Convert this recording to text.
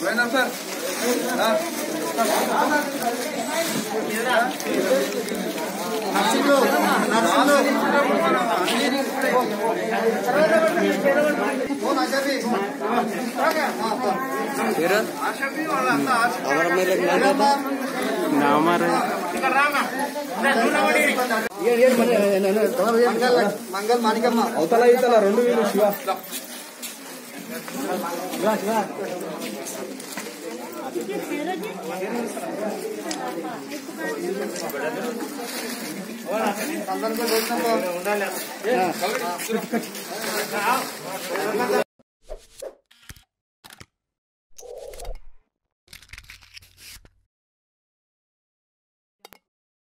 Buenas tardes. ಅವರ ಮೇಲೆ ನಾವು ಮಾರ ಮಂಗಲ್ ಮಾನಿಕಮ್ಮ ಅವತಲ ಇತ್ತಲ್ಲ ರೆಂಡು ಶಿವ ಶಿವ ఉండాలి.